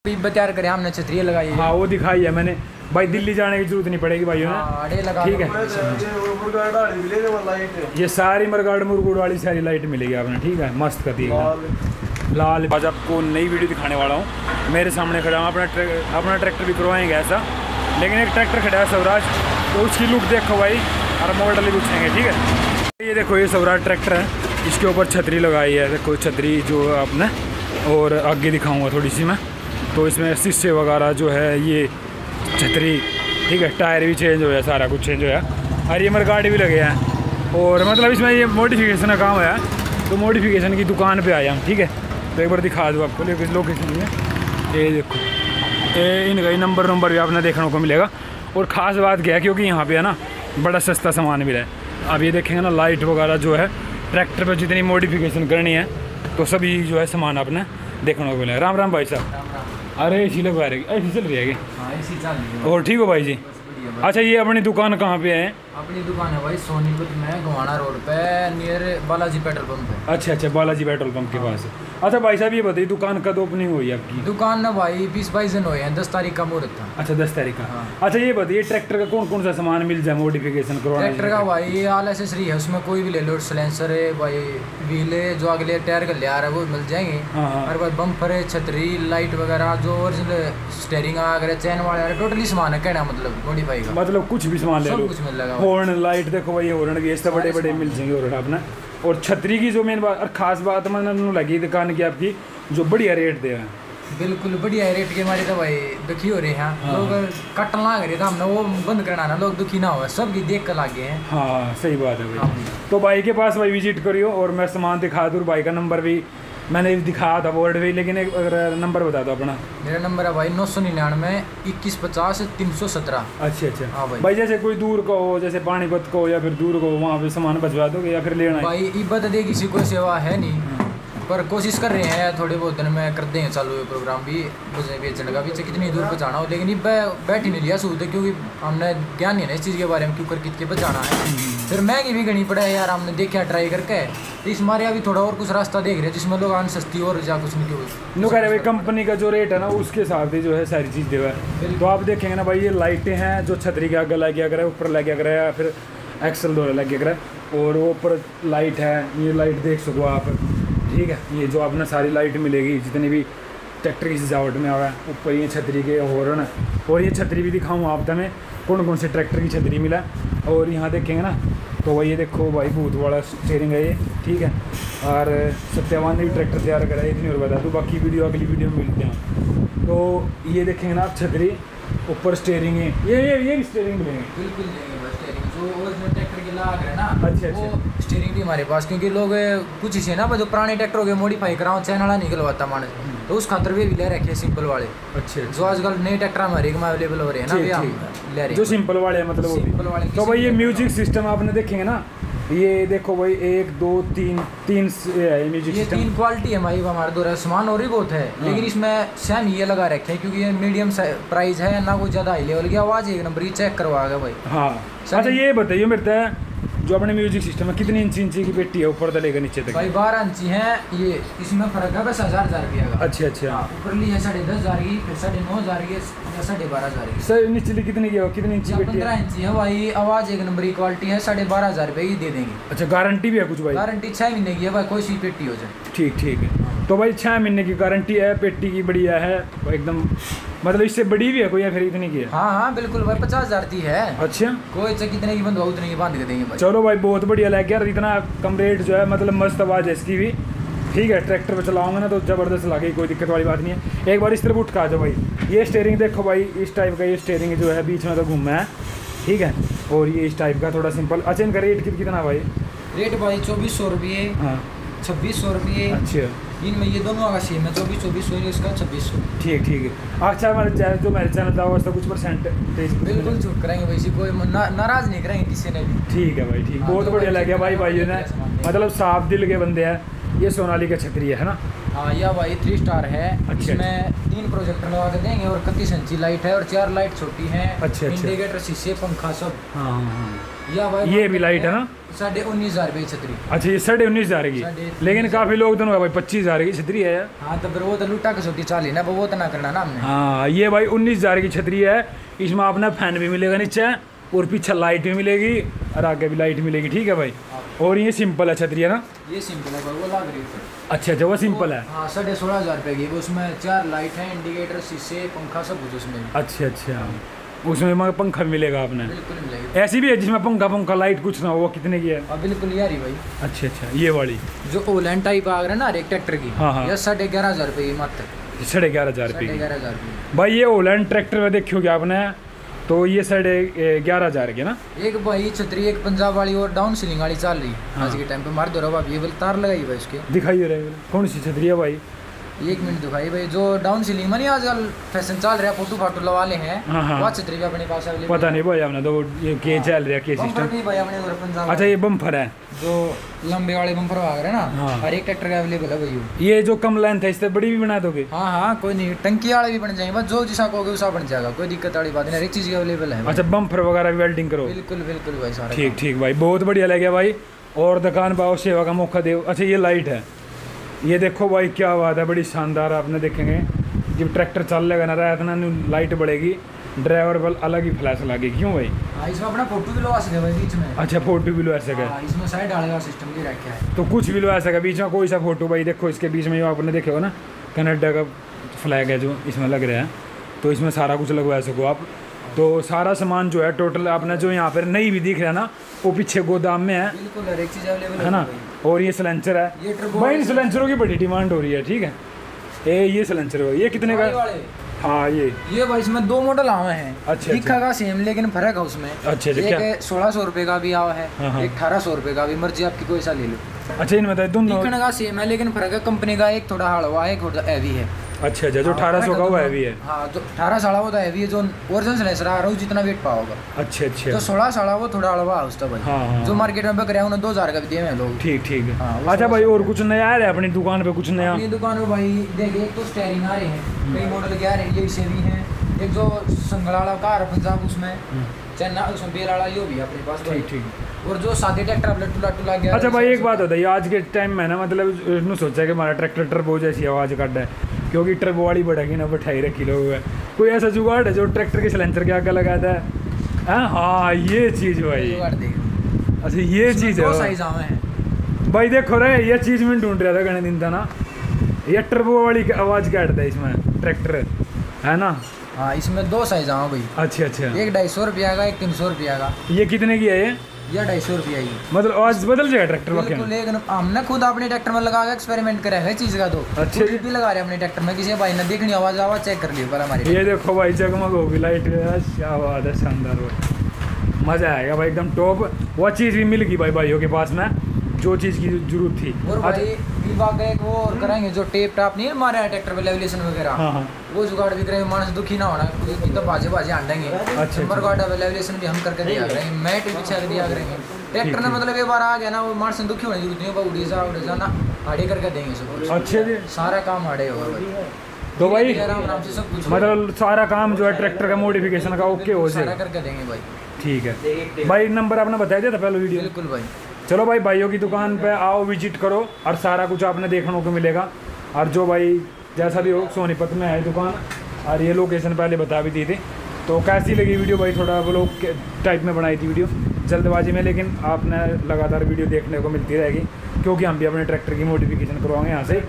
अभी बत्यार करे हमने छतरी लगाई है। हाँ वो दिखाई है मैंने। भाई दिल्ली जाने की ज़रूरत नहीं पड़ेगी भाइयों ने? हाँ, अड़े लगा ठीक है। ये सारी मरगाड़ मुरगुड़ वाली सारी लाइट मिलेगी आपने ठीक है? मस्त कर दी एकदम। लाल। आज आपको नई वीडियो दिखाने वाला हूँ। मेरे सामने खड़ा हूँ अपना ट्रैक अपना ट्रैक्टर भी करवाएँगे ऐसा। लेकिन एक ट्रैक्टर खड़ा है स्वराज तो उसकी लुक देखो भाई और मॉडल ही पूछेंगे ठीक है? ये देखो ये स्वराज ट्रैक्टर है इसके ऊपर छतरी लगाई है। देखो छतरी जो आपने और आगे दिखाऊँगा थोड़ी सी मैं। तो इसमें शीशे वगैरह जो है, ये छतरी, ठीक है, टायर भी चेंज हो गया, सारा कुछ चेंज हो गया। और ये मरगाड़ भी लगे हैं। और मतलब इसमें ये मोडिफिकेशन का काम है। तो मोडिफिकेशन की दुकान पे आए हम, ठीक है? तो एक बार दिखा दूँ आपको, लेकिन लोकेशन में ये देखो, ये इनका नंबर नंबर भी आपने देखने को मिलेगा। और ख़ास बात क्या है, क्योंकि यहाँ पे है ना, बड़ा सस्ता सामान मिला है। अब ये देखेंगे ना लाइट वगैरह जो है ट्रैक्टर पर जितनी मोडिफिकेशन करनी है तो सभी जो है सामान आपने देखने को मिलेगा राम राम भाई साहब। अरे ए लगवा रही है हाँ इसी चल रही है। और ठीक हो भाई जी। अच्छा ये अपनी दुकान कहाँ पे है? अपनी दुकान है भाई सोनीपत में गोवाना रोड पे नियर बालाजी पेट्रोल पंप है अच्छा अच्छा बालाजी पेट्रोल पंप के पास। अच्छा भाई साहब ये बताइए दुकान कब ओपनिंग हुई आपकी? दुकान ना भाई बीस बाईस दिन हुए हैं दस तारीख का मुहूर्त था। अच्छा दस तारीख का। हाँ। अच्छा ये बताइए ट्रैक्टर का कौन कौन सा सामान मिल जाए मॉडिफिकेशन करवाने ट्रैक्टर का भाई आल एसेसरी है उसमें कोई भी ले लो सलेंसर है भाई व्हील है जो अगले टायर का लिया है वो मिल जाएँगे। और हाँ। हमारे बम्पर है छतरी लाइट वगैरह जो ओरिजिनल स्टेयरिंग वगैरह चैन वाले टोटली सामान है कहना मतलब मॉडिफाई का। मतलब कुछ भी सामान ले लो। कुछ मिल जाएगा हॉर्न लाइट देखो भाई हॉर्न भी ऐसे बड़े बड़े मिल जाएँगे हॉर्न अपना। और छतरी की जो मेन बात और खास बात मैंने लगी दुकान की आपकी जो बढ़िया रेट दे रहा है। बिल्कुल बढ़िया है रेट के हमारे तो भाई दुखी हो रहे हैं हाँ। लोग कटन लाग रहे थे हमने वो बंद करना ना लोग दुखी ना हो सब की देख कर लागे हैं। हाँ सही बात है हाँ भाई। भाई। तो भाई के पास भाई विज़िट करियो और मैं सामान दिखा दूँ भाई का नंबर भी। मैंने दिखाया था वर्ड भी लेकिन एक अगर नंबर बता दो अपना। मेरा नंबर है भाई नौ सौ निन्यानवे इक्कीस पचास तीन सौ सत्रह। अच्छा अच्छा। हाँ भाई। भाई जैसे कोई दूर को हो जैसे पानीपत को या फिर दूर को वहाँ पे सामान भजवा दो या फिर लेना भाई इबत दे किसी को सेवा है नहीं। पर कोशिश कर रहे हैं थोड़े बहुत दिन में कर देंगे चालू ये प्रोग्राम भी। मुझे बेचने का भी चाहे कितनी दूर पहुँचाना हो लेकिन ये बैठ ही नहीं लिया सूद क्योंकि हमने ज्ञान नहीं है इस चीज़ के बारे में क्यों कर कितने पहुँचाना है। फिर महँगी भी गणी पड़ा है यार हमने देखा ट्राई करके। तो इस मारे अभी थोड़ा और कुछ रास्ता देख रहे हैं जिसमें लोग आन सस्ती और जा कुछ नहीं क्यों नो कह रहे कंपनी का जो रेट है ना उसके हिसाब से जो है सारी चीज़ देवा है तो आप देखेंगे ना भाई ये लाइटें हैं जो छतरी के आगे गया अगर ऊपर लगे अगर या फिर एक्सल दो लगे अगर और वो ऊपर लाइट है ये लाइट देख सको आप। ठीक है, ये जो आपने सारी लाइट मिलेगी, जितनी भी ट्रैक्टर की सजावट में आवा, ऊपर ये छतरी के हॉर्न और ये छतरी भी दिखाऊँ आप तमें, कौन कौन से ट्रैक्टर की छतरी मिला। और यहाँ देखेंगे ना तो भाई ये देखो भाई, भूत वाला स्टेयरिंग है ये, ठीक है, और सत्यावान ने भी ट्रैक्टर तैयार करा है, इतनी और बता दूँ, बाकी वीडियो, अगली वीडियो में मिलते हैं तो ये देखेंगे ना आप छतरी, ऊपर स्टेयरिंग है, ये ये ये स्टेयरिंग मिलेंगे बिल्कुल अच्छा, अच्छा। वो भी हमारे पास क्योंकि लोग कुछ ही ना जो पुराने ट्रैक्टर हो गए मॉडिफाई कराओ चैन वाला निकलवाता मानस तो उस खातर भी ले रखे सिंपल वाले। अच्छा जो आजकल नए ट्रैक्टर हमारे में अवेलेबल हो रहे हैं ना। ले रहे जो सिंपल वाले मतलब सिंपल वाले तो भाई ये म्यूज़िक सिस्टम आपने देखेंगे ना ये देखो भाई एक दो तीन तीन है म्यूज़िक ये तीन क्वालिटी है भाई हमारे दो सामान और ही बहुत है। लेकिन इसमें सेम ये लगा रखे हैं क्योंकि ये मीडियम प्राइस है ना कोई ज़्यादा हाई लेवल की आवाज़ एक नंबर की चेक करवा गया भाई। हाँ। अच्छा ये बताइए मेरे है जो अपने म्यूज़िक सिस्टम है कितनी इंची इंची की पेटी है ऊपर तले के नीचे तक? भाई बारह इंची है ये इसमें फ़र्क है? बस हज़ार हज़ार रुपया का अच्छा अच्छा। हाँ, ऊपर ली है साढ़े दस हज़ार की फिर साढ़े नौ हज़ार की साढ़े बारह हज़ार की। सर निचली कितनी की है? कितनी इंची पेटी पंद्रह इंची है भाई आवाज़ एक नंबर की क्वालिटी है साढ़े बारह हज़ार रुपये की दे देंगे। अच्छा गारंटी भी है कुछ भाई? गारंटी छह महीने की है भाई कोई सी पेटी हो जाए। ठीक ठीक। है तो भाई छः महीने की गारंटी है पेटी की बढ़िया है एकदम मतलब इससे बड़ी भी है कोई या फिर इतनी की है? हाँ हाँ बिल्कुल भाई पचास हज़ार की है। अच्छा। कोई कितने की बंधवा उतने की बाँध के देंगे भाई। चलो भाई बहुत बढ़िया लग गया इतना कम रेट जो है मतलब मस्त आवाज़ है इसकी भी। ठीक है ट्रैक्टर पर चलाऊँगा ना तो ज़बरदस्त लगे कोई दिक्कत वाली बात नहीं है। एक बार इस तरफ़ उठ का जाओ भाई। ये स्टेयरिंग देखो भाई इस टाइप का ये स्टेयरिंग जो है बीच में तो घूमा है। ठीक है और ये इस टाइप का थोड़ा सिंपल अच्छा इनका रेट कितना भाई? रेट भाई चौबीस सौ रुपये। हाँ। छब्बीस सौ रुपये। अच्छा। इनमें ये दोनों आगा सेम है चौबीस चौबीस सौ इसका छब्बीस सौ। ठीक ठीक है। अच्छा हमारे चैनल जो मेरे चैनल था उसका कुछ परसेंट बिल्कुल छूट कराएँगे भाई इसी कोई नाराज़ नहीं कराएँगे किसी ने भी। ठीक है भाई ठीक। हाँ, बहुत तो बढ़िया लग गया भाई भाइयों ने। मतलब साफ़ दिल के बंदे हैं ये सोनाली का छतरी है ना? हाँ यह भाई थ्री स्टार है। अच्छा, इसमें तीन प्रोजेक्टर लगा के देंगे और इकतीस इंची लाइट है और चार लाइट छोटी है। अच्छा, अच्छा। इंडिकेटर शीशे पंखा सब। हाँ हाँ हाँ। ये भी लाइट है ना? साढ़े उन्नीस हज़ार की छतरी। अच्छा ये साढ़े उन्नीस हज़ार की? लेकिन काफ़ी लोग तो भाई पच्चीस हज़ार की छतरी है हाँ तो फिर वो तो लुटा के छोटी चाली ना वो तो ना करना ना हमने। हाँ ये भाई उन्नीस हज़ार की छतरी है। इसमें अपना फ़ैन भी मिलेगा नीचे और पीछे लाइट भी मिलेगी और आगे भी लाइट मिलेगी ठीक है भाई? और ये सिंपल है छतरी है ना? ये सिंपल है भाई वो लग रही है अच्छा अच्छा वो सिंपल है। हाँ साढ़े सोलह हज़ार रुपये की उसमें चार लाइट है इंडिकेटर शीशे पंखा सब कुछ उसमें। अच्छा अच्छा। उसमें पंखा मिलेगा आपने। बिल्कुल मिलेगी। ऐसी भी है जिसमें पंखा पंखा लाइट कुछ ना हो वो कितने की है? और बिल्कुल यार ही भाई। अच्छा अच्छा ये वाली। जो ओलैंड टाइप आ रहा है ना एक ट्रैक्टर की हाँ, हाँ। यह साढ़े ग्यारह हज़ार रुपये की मात्र साढ़े ग्यारह हज़ार रुपये ग्यारह हज़ार। रुपये भाई ये ओलैंड ट्रैक्टर में देखियोगे आपने? तो ये साढ़े ग्यारह हज़ार की ना? एक भाई छतरी एक पंजाब वाली और डाउन सीलिंग वाली चल रही। हाँ। आज के टाइम पे मार दो रहा ये तार लगाई भाई उसके। दिखाई दे रहे कौन सी छतरी है भाई? एक मिनट दिखाई भाई जो डाउन सीलिंग में नहीं आजकल फ़ैशन चल रहा है फ़ोटो फाटो लगा ले हैं। हाँ, हाँ। वो छतरी भी अपने पास अवेलेबल पता नहीं भाई आपने तो ये के चल रहा है के सिस्टम भी भाई अपने उधर पंजाब अच्छा ये बम्फर है। जो लंबे वाले बम्पर आ रहे हैं ना हाँ। हर एक ट्रैक्टर का अवेलेबल है भाई ये जो कम लेंथ है इससे बड़ी भी बना दोगे? हाँ हाँ कोई नहीं टंकी वाले भी बन जाएँगे बस जो जिसा कहोगे उसा बन जाएगा कोई दिक्कत वाली बात नहीं हर एक चीज़ की अवेलेबल है अच्छा बम्फर वगैरह वेल्डिंग करो। बिल्कुल बिल्कुल भाई सारा ठीक ठीक भाई बहुत बढ़िया लगे भाई। और दुकान पाओ सेवा का मौका दे अच्छा ये लाइट है। ये देखो भाई क्या बात है बड़ी शानदार आपने देखेंगे। जब ट्रैक्टर चल लेगा ना रात ना लाइट बढ़ेगी ड्राइवर बल अलग ही फ्लैश लगेगी क्यों भाई? हाँ इसमें अपना फ़ोटो भी लगा सकते भाई बीच में। अच्छा फ़ोटो भी लो ऐसे हाँ, इसमें साइड डालेगा सिस्टम भी रखा है। तो कुछ भी लो सके बीच में कोई सा फ़ोटो भाई देखो इसके बीच में जो आपने देखे हो ना कनाडा का फ्लैग है जो इसमें लग रहा है। तो इसमें सारा कुछ लगवा सको आप। तो सारा सामान जो है टोटल आपने जो यहाँ पर नहीं भी दिख रहा है ना वो पीछे गोदाम में है। बिल्कुल हर एक चीज़ अवेलेबल है ना? और ये सिलेंसर है। ये भाई इन वाली सिलेंसरों की बड़ी डिमांड हो रही है ठीक है? ए ये सिलेंसर हो ये कितने का? हाँ ये। ये भाई इसमें दो मॉडल आवे हैं। अच्छा, दिखा का सेम लेकिन फ़र्क है उसमें। अच्छा, अच्छा? एक सोलह सौ रुपये का भी आवा है हाँ, हाँ। एक अठारह सौ रुपये का भी। मर्ज़ी आपकी कोई सा ले लो। अच्छा इनमें तो दोनों दिखने का सेम है लेकिन फ़र्क है कंपनी का एक थोड़ा हड़वा है एक थोड़ा हैवी है। अच्छा अच्छा जो अठारह सौ का वो हैवी है हाँ। जो अठारह साढ़ा वो तो हैवी है जो ओरिजिनल आ रहा है जितना वेट पाओगा। अच्छा अच्छा। जो सोलह साढ़ा वो थोड़ा हड़वा है उसका भाई। हाँ, हाँ। जो मार्केट में बिक रहा है उन्हें दो हज़ार का भी दिए हैं लोग। ठीक ठीक। है हाँ, अच्छा भाई और कुछ नया आ रहा है अपनी दुकान पे कुछ नया? अपनी दुकान में भाई देखिए तो स्टेयरिंग आ रहे हैं। कई मॉडल के आ रहे हैं ये भी हैं। एक जो संगलाड़ा का आ रहा है पंजाब उसमें। चन्ना उसमें बेलाड़ा ये भी अपने पास ठीक ठीक। और जो सादे ट्रैक्टर लट्टू लट्टू लग गया अच्छा भाई एक बात बताइए आज के टाइम में ना मतलब इसने सोचा कि हमारा ट्रैक्टर टर्बो जैसी आवाज़ काट है क्योंकि टर्बो वाली बढ़ेगी ना बैठाई रखी लोग है कोई ऐसा जुगाड़ है जो ट्रैक्टर के सिलेंसर के आगे लगाता है हाँ हाँ ये चीज़ भाई। अच्छा ये चीज़ है। भाई देखो रे ये चीज़ मैं ढूंढ रहा था गणे दिन था ना। ये टर्बो वाली आवाज़ काटता है इसमें ट्रैक्टर। है ना? हाँ इसमें दो साइज़ आवे भाई। अच्छा अच्छा। एक ढाई सौ रुपया का एक तीन सौ रुपया का। ये कितने की है ये? या ढाई सौ रुपया की। मतलब आवाज़ बदल जाएगा ट्रैक्टर बिल्कुल लेकिन हमने खुद अपने ट्रैक्टर में लगा के एक्सपेरिमेंट करा है चीज़ का तो। अच्छा। भी लगा रहे अपने ट्रैक्टर में किसी भाई ने देखनी आवाज़ आवाज़ चेक कर लियो पर हमारी ये देखो भाई जगमग होगी लाइट क्या बात है शानदार। भाई मज़ा आएगा भाई एकदम टॉप वो चीज़ भी मिल गई भाई भाइयों के पास में। जो चीज़ की ज़रूरत थी। और भाई विभाग एक वो और कराएँगे जो टेप टाप नहीं है हमारे ट्रैक्टर पे लेवलेशन वगैरह। हाँ हाँ। वो जुगाड़ भी करेंगे मानस दुखी ना होना क्योंकि तो बाजे बाजे आंडेंगे अच्छा। नंबर गार्ड लेवलेशन भी हम करके दिया करेंगे मैट भी बिछा के दिया करेंगे। ट्रैक्टर ने मतलब एक बार आ गया ना वो मानस दुखी होने ज़रूरत नहीं है उड़ी जा उड़ी जा ना आड़े करके देंगे सब अच्छे सारा काम आड़े होगा भाई। तो भाई मतलब सारा काम जो है ट्रैक्टर का मॉडिफिकेशन का ओके हो सारा जाएगा। करके देंगे भाई। ठीक है। भाई नंबर आपने बताया दिया था पहले वीडियो बिल्कुल भाई। चलो भाई भाइयों की दुकान पे आओ विज़िट करो और सारा कुछ आपने देखने को मिलेगा। और जो भाई जैसा भी हो सोनीपत में है दुकान और ये लोकेशन पहले बता भी दी थी। तो कैसी लगी वीडियो भाई? थोड़ा वो लोग टाइप में बनाई थी वीडियो। जल्दबाजी में लेकिन आपने लगातार वीडियो देखने को मिलती रहेगी क्योंकि हम भी अपने ट्रैक्टर की मॉडिफिकेशन करवाएँगे यहाँ से।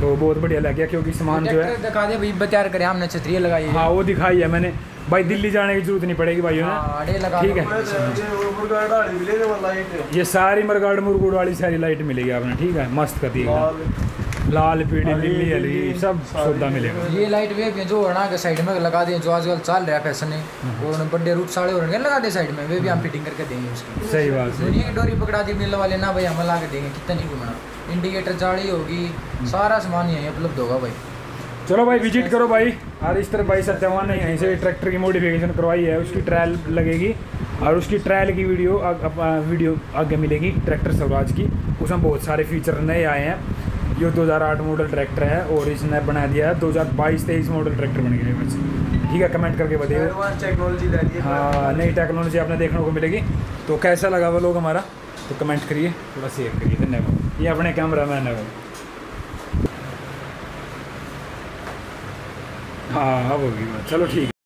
तो बहुत बढ़िया लग गया क्योंकि सामान जो है दिखा दे भाई तैयार करे हमने छतरी लगाई हाँ वो दिखाई है मैंने। भाई दिल्ली जाने की ज़रूरत नहीं पड़ेगी भाइयों ने? हाँ, लगा ठीक है। ये सारी मरगाड़ मुरगुड़ वाली सारी लाइट मिलेगी आपने ठीक है? मस्त कर दी लाल। पीली नीली हली सब सौदा मिलेगा। ये लाइट वे भी जो अड़ा के साइड में लगा दें जो आजकल चल रहा है फ़ैशन है हाँ। और बड़े रूट साड़े और लगा दे साइड में वे भी हम फिटिंग करके देंगे उसकी। सही बात है दुनिया की डोरी पकड़ा दी मिल वाले ना भाई हम ला के देंगे कितना नहीं घुमाना। इंडिकेटर जाली होगी सारा सामान यहीं उपलब्ध होगा भाई। चलो भाई विज़िट करो भाई। और इस तरह भाई सत्यवान ने यहीं से ट्रैक्टर की मॉडिफिकेशन करवाई है उसकी ट्रायल लगेगी। और उसकी ट्रायल की वीडियो आग, वीडियो आगे मिलेगी ट्रैक्टर स्वराज की। उसमें बहुत सारे फीचर नए आए हैं। ये 2008 मॉडल ट्रैक्टर है और इसने बना दिया है। 2022 तेईस मॉडल ट्रैक्टर बन गया है ठीक है कमेंट करके बताइए। टेक्नोलॉजी है हाँ नई टेक्नोलॉजी आपने देखने को मिलेगी। तो कैसा लगा वो लोग हमारा? तो कमेंट करिए। थोड़ा शेयर करिए धन्यवाद। ये अपने कैमरा मैन है हाँ अब होगी बात। चलो ठीक है।